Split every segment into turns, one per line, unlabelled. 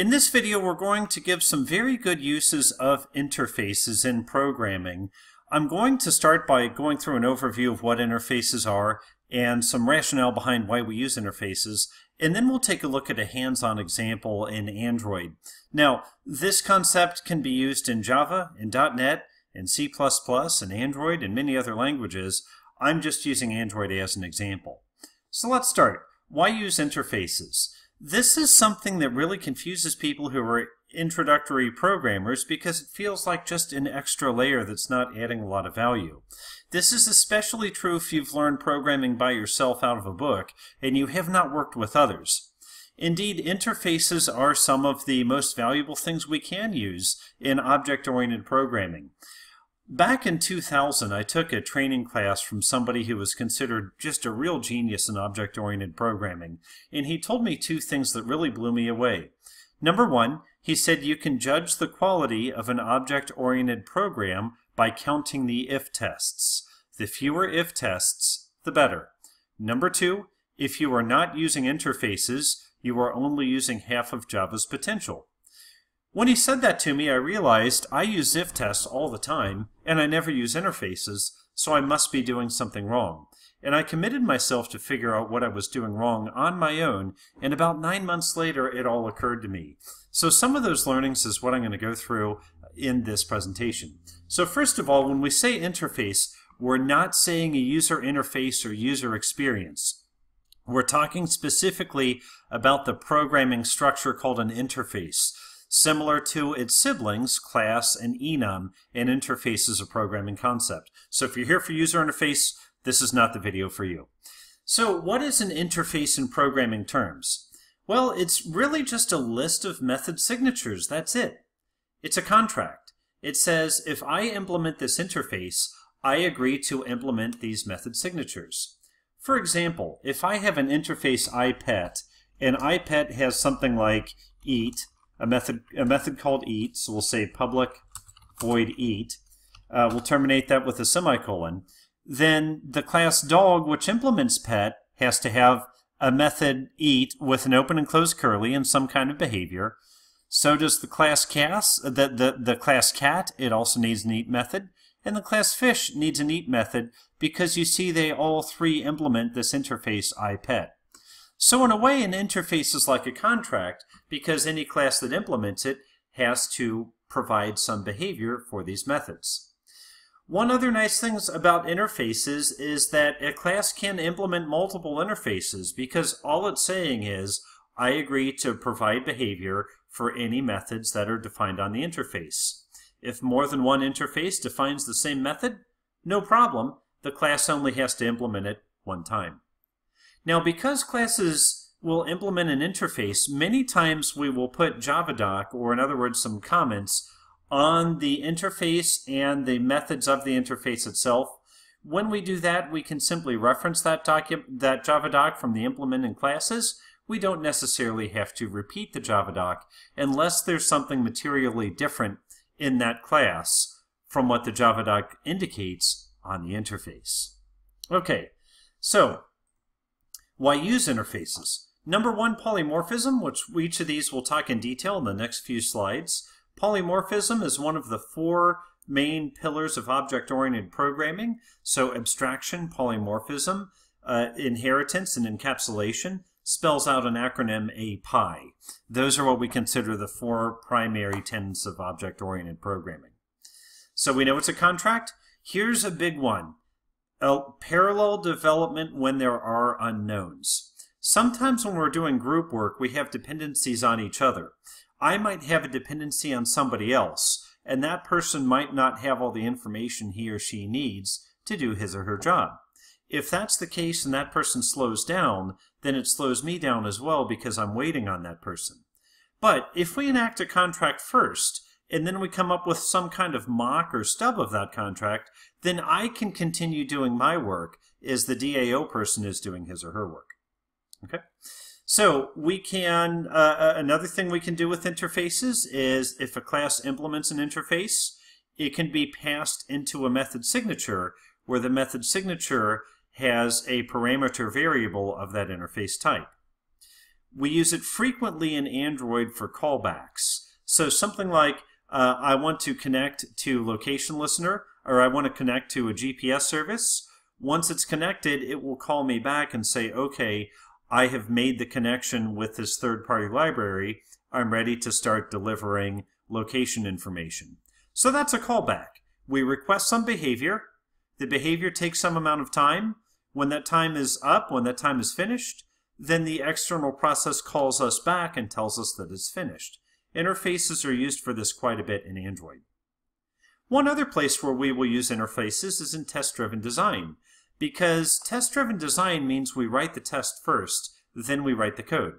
In this video, we're going to give some very good uses of interfaces in programming. I'm going to start by going through an overview of what interfaces are and some rationale behind why we use interfaces, and then we'll take a look at a hands-on example in Android. Now, this concept can be used in Java, in .NET, in C++, in Android, and many other languages. I'm just using Android as an example. So let's start. Why use interfaces? This is something that really confuses people who are introductory programmers because it feels like just an extra layer that's not adding a lot of value. This is especially true if you've learned programming by yourself out of a book and you have not worked with others. Indeed, interfaces are some of the most valuable things we can use in object-oriented programming. Back in 2000, I took a training class from somebody who was considered just a real genius in object-oriented programming, and he told me two things that really blew me away. Number one, he said you can judge the quality of an object-oriented program by counting the if tests. The fewer if tests, the better. Number two, if you are not using interfaces, you are only using half of Java's potential. When he said that to me, I realized I use if tests all the time, and I never use interfaces, so I must be doing something wrong. And I committed myself to figure out what I was doing wrong on my own, and about nine months later, it all occurred to me. So some of those learnings is what I'm going to go through in this presentation. So first of all, when we say interface, we're not saying a user interface or user experience. We're talking specifically about the programming structure called an interface similar to its siblings, class and enum, and interface is a programming concept. So if you're here for user interface, this is not the video for you. So what is an interface in programming terms? Well, it's really just a list of method signatures. That's it. It's a contract. It says, if I implement this interface, I agree to implement these method signatures. For example, if I have an interface IPET, and IPET has something like eat, a method a method called eat. So we'll say public void eat. Uh, we'll terminate that with a semicolon. Then the class dog, which implements pet, has to have a method eat with an open and closed curly and some kind of behavior. So does the class cat. The, the, the class cat, it also needs an eat method. And the class fish needs an eat method because you see they all three implement this interface IPET. So in a way, an interface is like a contract because any class that implements it has to provide some behavior for these methods. One other nice thing about interfaces is that a class can implement multiple interfaces because all it's saying is, I agree to provide behavior for any methods that are defined on the interface. If more than one interface defines the same method, no problem, the class only has to implement it one time. Now, because classes will implement an interface, many times we will put JavaDoc, or in other words, some comments, on the interface and the methods of the interface itself. When we do that, we can simply reference that, that JavaDoc from the implementing classes. We don't necessarily have to repeat the JavaDoc unless there's something materially different in that class from what the JavaDoc indicates on the interface. Okay, so why use interfaces? Number one, polymorphism, which each of these we'll talk in detail in the next few slides. Polymorphism is one of the four main pillars of object-oriented programming. So abstraction, polymorphism, uh, inheritance, and encapsulation spells out an acronym API. Those are what we consider the four primary tenets of object-oriented programming. So we know it's a contract. Here's a big one a parallel development when there are unknowns. Sometimes when we're doing group work, we have dependencies on each other. I might have a dependency on somebody else, and that person might not have all the information he or she needs to do his or her job. If that's the case and that person slows down, then it slows me down as well because I'm waiting on that person. But if we enact a contract first, and then we come up with some kind of mock or stub of that contract, then I can continue doing my work as the DAO person is doing his or her work. Okay? So we can, uh, uh, another thing we can do with interfaces is if a class implements an interface, it can be passed into a method signature where the method signature has a parameter variable of that interface type. We use it frequently in Android for callbacks. So something like, uh, I want to connect to location listener, or I want to connect to a GPS service. Once it's connected, it will call me back and say, okay, I have made the connection with this third-party library. I'm ready to start delivering location information. So that's a callback. We request some behavior. The behavior takes some amount of time. When that time is up, when that time is finished, then the external process calls us back and tells us that it's finished. Interfaces are used for this quite a bit in Android. One other place where we will use interfaces is in test-driven design, because test-driven design means we write the test first, then we write the code.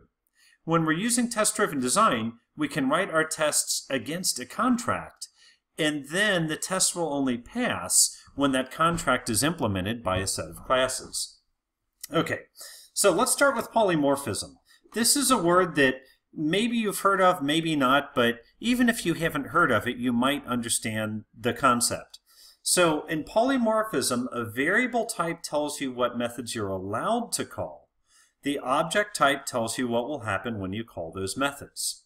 When we're using test-driven design, we can write our tests against a contract, and then the test will only pass when that contract is implemented by a set of classes. Okay, so let's start with polymorphism. This is a word that maybe you've heard of, maybe not, but even if you haven't heard of it, you might understand the concept. So in polymorphism, a variable type tells you what methods you're allowed to call. The object type tells you what will happen when you call those methods.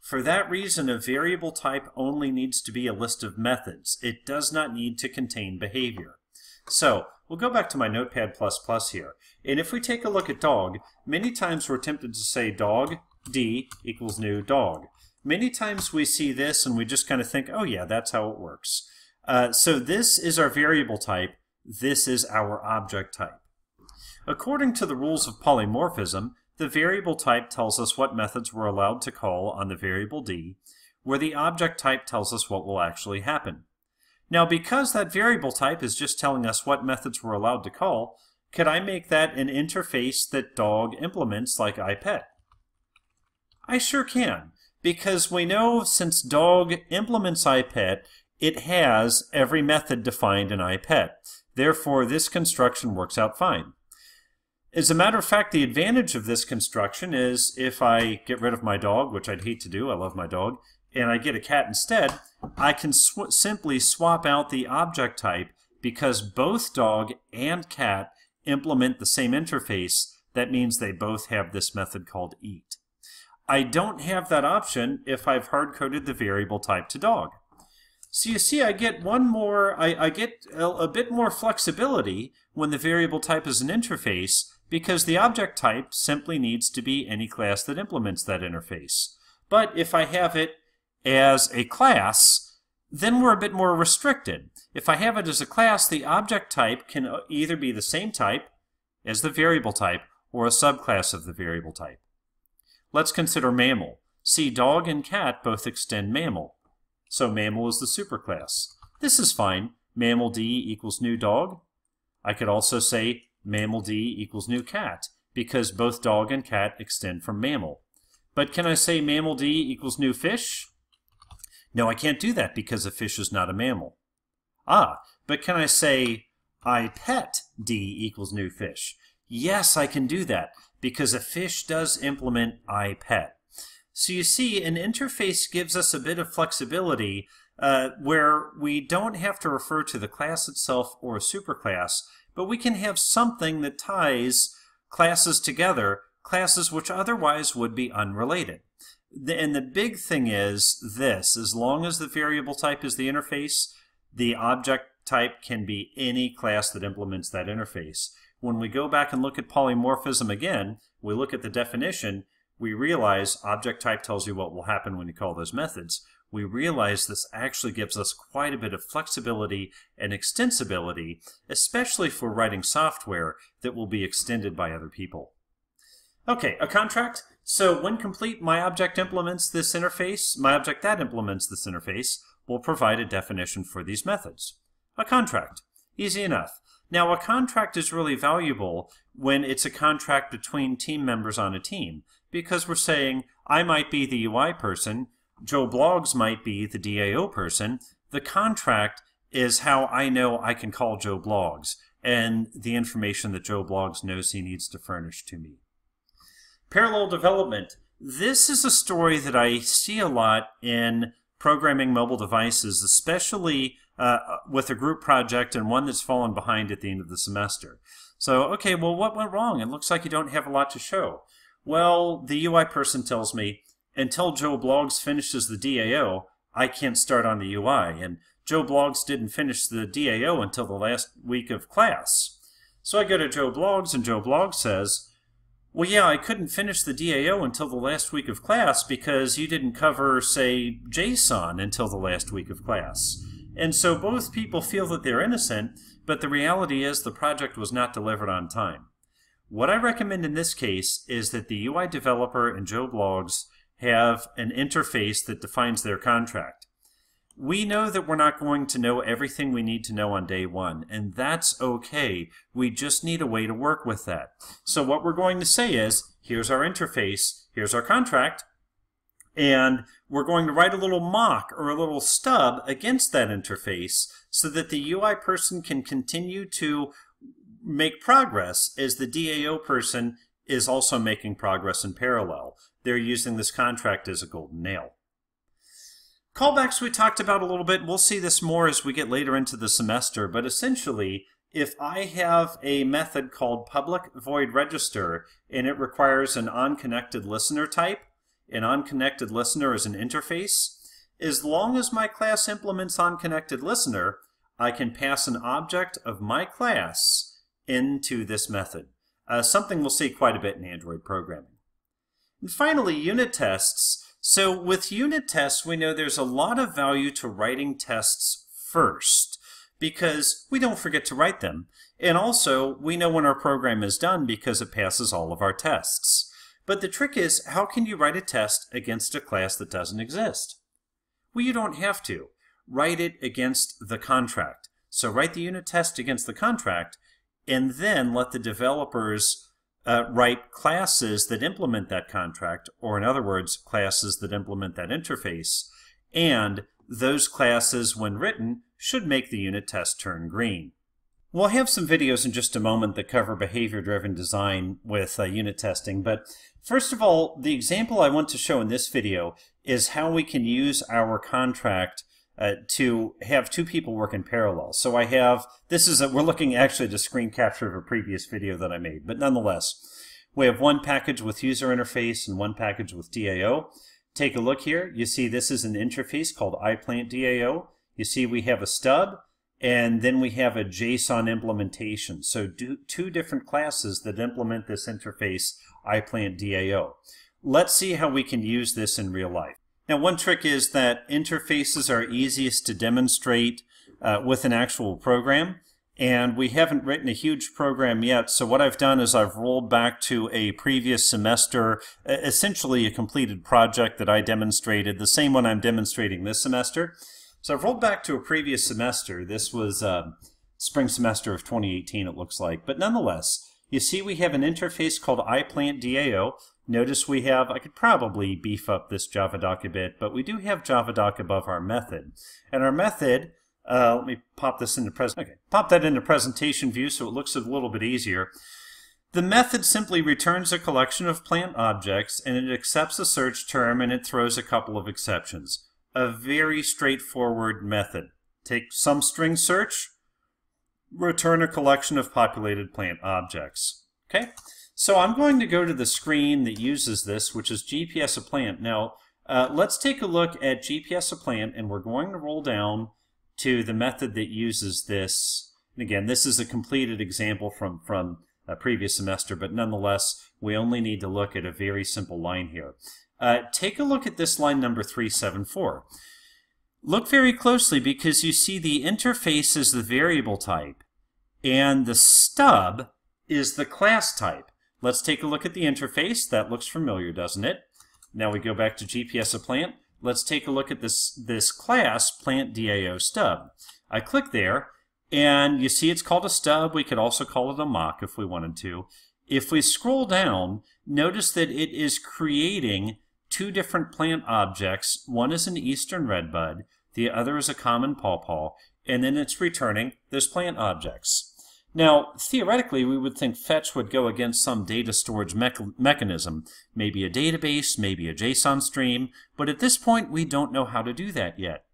For that reason, a variable type only needs to be a list of methods. It does not need to contain behavior. So we'll go back to my Notepad++ here. And if we take a look at dog, many times we're tempted to say dog d equals new dog. Many times we see this and we just kind of think, oh yeah, that's how it works. Uh, so this is our variable type. This is our object type. According to the rules of polymorphism, the variable type tells us what methods we're allowed to call on the variable d, where the object type tells us what will actually happen. Now, because that variable type is just telling us what methods we're allowed to call, could I make that an interface that dog implements like ipet? I sure can, because we know since dog implements ipet, it has every method defined in ipet. Therefore, this construction works out fine. As a matter of fact, the advantage of this construction is if I get rid of my dog, which I'd hate to do, I love my dog, and I get a cat instead, I can sw simply swap out the object type because both dog and cat implement the same interface. That means they both have this method called eat. I don't have that option if I've hard-coded the variable type to dog. So you see, I get one more, I, I get a, a bit more flexibility when the variable type is an interface because the object type simply needs to be any class that implements that interface. But if I have it as a class, then we're a bit more restricted. If I have it as a class, the object type can either be the same type as the variable type or a subclass of the variable type. Let's consider mammal. See, dog and cat both extend mammal. So mammal is the superclass. This is fine. Mammal D equals new dog. I could also say mammal D equals new cat, because both dog and cat extend from mammal. But can I say mammal D equals new fish? No, I can't do that because a fish is not a mammal. Ah, but can I say I pet D equals new fish? Yes, I can do that because a fish does implement IPET. So you see, an interface gives us a bit of flexibility uh, where we don't have to refer to the class itself or a superclass, but we can have something that ties classes together, classes which otherwise would be unrelated. And the big thing is this, as long as the variable type is the interface, the object type can be any class that implements that interface. When we go back and look at polymorphism again, we look at the definition, we realize object type tells you what will happen when you call those methods we realize this actually gives us quite a bit of flexibility and extensibility, especially for writing software that will be extended by other people. Okay, a contract. So when complete, my object implements this interface, my object that implements this interface will provide a definition for these methods. A contract. Easy enough. Now, a contract is really valuable when it's a contract between team members on a team, because we're saying, I might be the UI person, Joe Bloggs might be the DAO person. The contract is how I know I can call Joe Bloggs and the information that Joe Bloggs knows he needs to furnish to me. Parallel development. This is a story that I see a lot in programming mobile devices, especially uh, with a group project and one that's fallen behind at the end of the semester. So, okay, well, what went wrong? It looks like you don't have a lot to show. Well, the UI person tells me, until Joe Bloggs finishes the DAO, I can't start on the UI, and Joe Bloggs didn't finish the DAO until the last week of class. So I go to Joe Bloggs, and Joe Bloggs says, well, yeah, I couldn't finish the DAO until the last week of class because you didn't cover, say, JSON until the last week of class. And so both people feel that they're innocent, but the reality is the project was not delivered on time. What I recommend in this case is that the UI developer and Joe Bloggs have an interface that defines their contract. We know that we're not going to know everything we need to know on day one, and that's okay. We just need a way to work with that. So what we're going to say is, here's our interface, here's our contract, and we're going to write a little mock or a little stub against that interface so that the UI person can continue to make progress as the DAO person is also making progress in parallel. They're using this contract as a golden nail. Callbacks we talked about a little bit. We'll see this more as we get later into the semester, but essentially, if I have a method called public void register and it requires an onconnected listener type, an onconnected listener is an interface, as long as my class implements onconnected listener, I can pass an object of my class into this method. Uh, something we'll see quite a bit in Android programming. And finally, unit tests. So with unit tests, we know there's a lot of value to writing tests first because we don't forget to write them. And also, we know when our program is done because it passes all of our tests. But the trick is, how can you write a test against a class that doesn't exist? Well, you don't have to. Write it against the contract. So write the unit test against the contract, and then let the developers uh, write classes that implement that contract, or in other words, classes that implement that interface, and those classes, when written, should make the unit test turn green. We'll have some videos in just a moment that cover behavior-driven design with uh, unit testing, but first of all, the example I want to show in this video is how we can use our contract uh, to have two people work in parallel. So I have, this is, a, we're looking actually at a screen capture of a previous video that I made, but nonetheless, we have one package with user interface and one package with DAO. Take a look here. You see this is an interface called iPlant DAO. You see we have a stub, and then we have a JSON implementation. So do, two different classes that implement this interface, iPlant DAO. Let's see how we can use this in real life. Now, one trick is that interfaces are easiest to demonstrate uh, with an actual program, and we haven't written a huge program yet. So what I've done is I've rolled back to a previous semester, essentially a completed project that I demonstrated, the same one I'm demonstrating this semester. So I've rolled back to a previous semester. This was uh, spring semester of 2018, it looks like. But nonetheless, you see we have an interface called iPlant DAO. Notice we have, I could probably beef up this JavaDoc a bit, but we do have JavaDoc above our method. And our method, uh, let me pop this into present. Okay, pop that into presentation view so it looks a little bit easier. The method simply returns a collection of plant objects and it accepts a search term and it throws a couple of exceptions. A very straightforward method. Take some string search, return a collection of populated plant objects. Okay? So I'm going to go to the screen that uses this, which is GPS a plant. Now, uh, let's take a look at GPS a plant, and we're going to roll down to the method that uses this. And again, this is a completed example from, from a previous semester, but nonetheless, we only need to look at a very simple line here. Uh, take a look at this line number 374. Look very closely because you see the interface is the variable type, and the stub is the class type. Let's take a look at the interface. That looks familiar, doesn't it? Now we go back to GPS of plant. Let's take a look at this, this class, plant DAO stub. I click there, and you see it's called a stub. We could also call it a mock if we wanted to. If we scroll down, notice that it is creating two different plant objects. One is an eastern redbud, the other is a common pawpaw, and then it's returning those plant objects. Now, theoretically, we would think fetch would go against some data storage mechanism, maybe a database, maybe a JSON stream, but at this point we don't know how to do that yet.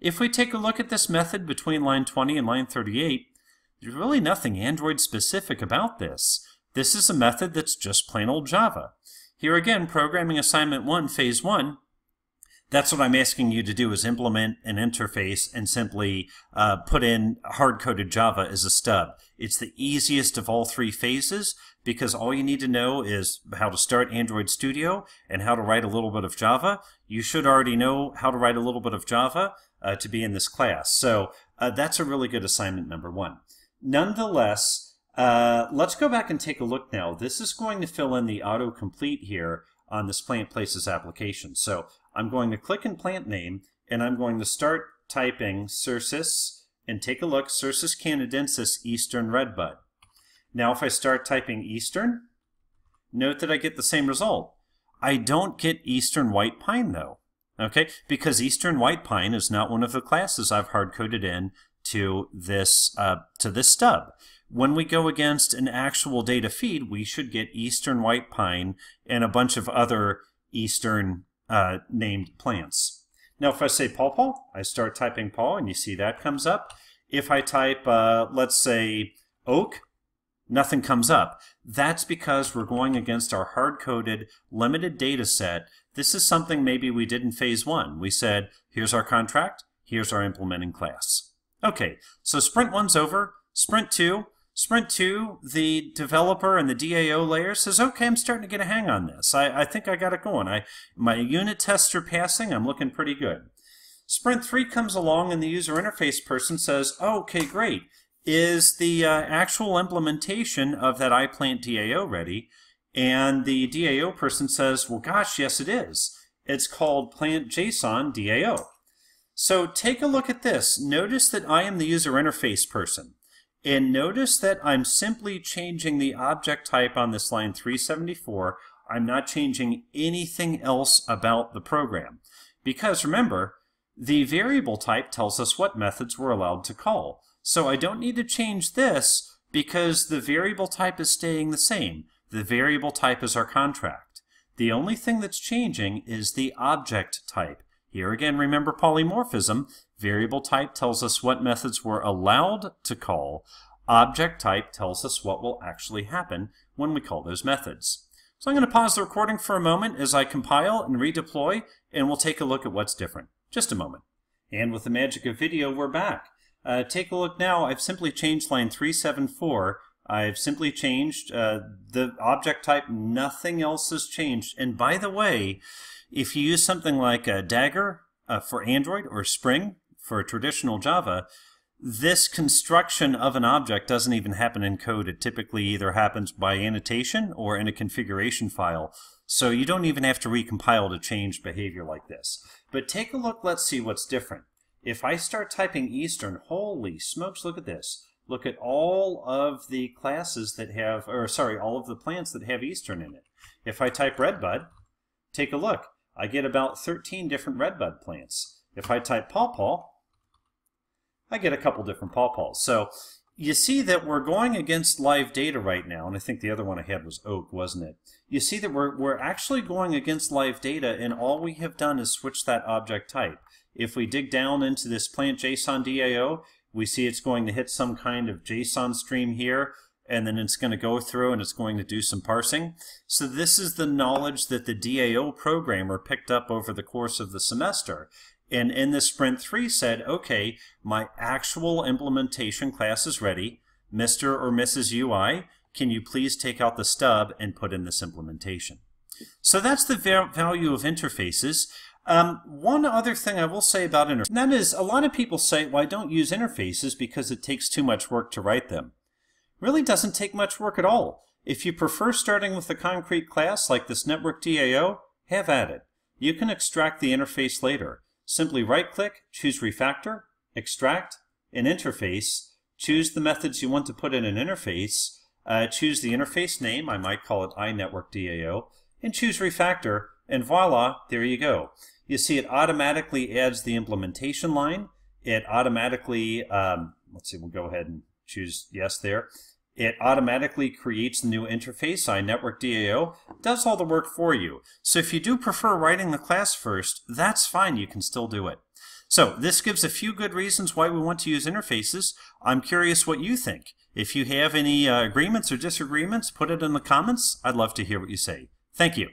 If we take a look at this method between line 20 and line 38, there's really nothing Android specific about this. This is a method that's just plain old Java. Here again, programming assignment 1, phase 1, that's what I'm asking you to do is implement an interface and simply uh, put in hard-coded Java as a stub. It's the easiest of all three phases because all you need to know is how to start Android Studio and how to write a little bit of Java. You should already know how to write a little bit of Java uh, to be in this class. So uh, that's a really good assignment number one. Nonetheless, uh, let's go back and take a look now. This is going to fill in the autocomplete here on this Plant Places application. So I'm going to click in plant name and I'm going to start typing Cercis and take a look, Cercis canadensis eastern redbud. Now if I start typing eastern, note that I get the same result. I don't get eastern white pine though, okay? Because eastern white pine is not one of the classes I've hard-coded in to this, uh, to this stub. When we go against an actual data feed, we should get eastern white pine and a bunch of other eastern uh, named plants. Now, if I say pawpaw, I start typing paw, and you see that comes up. If I type, uh, let's say, oak, nothing comes up. That's because we're going against our hard-coded, limited data set. This is something maybe we did in phase one. We said, here's our contract, here's our implementing class. Okay, so sprint one's over. Sprint two, Sprint 2, the developer and the DAO layer says, okay, I'm starting to get a hang on this. I, I think I got it going. I, my unit tests are passing. I'm looking pretty good. Sprint 3 comes along and the user interface person says, oh, okay, great. Is the uh, actual implementation of that iPlant DAO ready? And the DAO person says, well, gosh, yes, it is. It's called Plant JSON DAO. So take a look at this. Notice that I am the user interface person. And notice that I'm simply changing the object type on this line 374. I'm not changing anything else about the program. Because remember, the variable type tells us what methods we're allowed to call. So I don't need to change this because the variable type is staying the same. The variable type is our contract. The only thing that's changing is the object type. Here again, remember polymorphism. Variable type tells us what methods we're allowed to call. Object type tells us what will actually happen when we call those methods. So I'm going to pause the recording for a moment as I compile and redeploy, and we'll take a look at what's different. Just a moment. And with the magic of video, we're back. Uh, take a look now. I've simply changed line 374. I've simply changed uh, the object type. Nothing else has changed. And by the way, if you use something like a Dagger uh, for Android or Spring for a traditional Java, this construction of an object doesn't even happen in code. It typically either happens by annotation or in a configuration file. So you don't even have to recompile to change behavior like this. But take a look, let's see what's different. If I start typing Eastern, holy smokes, look at this. Look at all of the classes that have, or sorry, all of the plants that have Eastern in it. If I type Redbud, take a look. I get about 13 different Redbud plants. If I type Pawpaw, I get a couple different pawpaws. So you see that we're going against live data right now, and I think the other one I had was oak, wasn't it? You see that we're, we're actually going against live data, and all we have done is switch that object type. If we dig down into this plant JSON DAO, we see it's going to hit some kind of JSON stream here, and then it's going to go through and it's going to do some parsing. So this is the knowledge that the DAO programmer picked up over the course of the semester. And in the sprint three said, okay, my actual implementation class is ready. Mr. or Mrs. UI, can you please take out the stub and put in this implementation? So that's the value of interfaces. Um, one other thing I will say about interfaces, that is a lot of people say, well, I don't use interfaces because it takes too much work to write them. Really doesn't take much work at all. If you prefer starting with a concrete class like this network DAO, have at it. You can extract the interface later. Simply right-click, choose Refactor, Extract, an interface, choose the methods you want to put in an interface, uh, choose the interface name, I might call it iNetworkDAO, and choose Refactor, and voila, there you go. You see it automatically adds the implementation line, it automatically, um, let's see, we'll go ahead and choose yes there. It automatically creates the new interface, I Network DAO does all the work for you. So if you do prefer writing the class first, that's fine, you can still do it. So this gives a few good reasons why we want to use interfaces. I'm curious what you think. If you have any uh, agreements or disagreements, put it in the comments. I'd love to hear what you say. Thank you.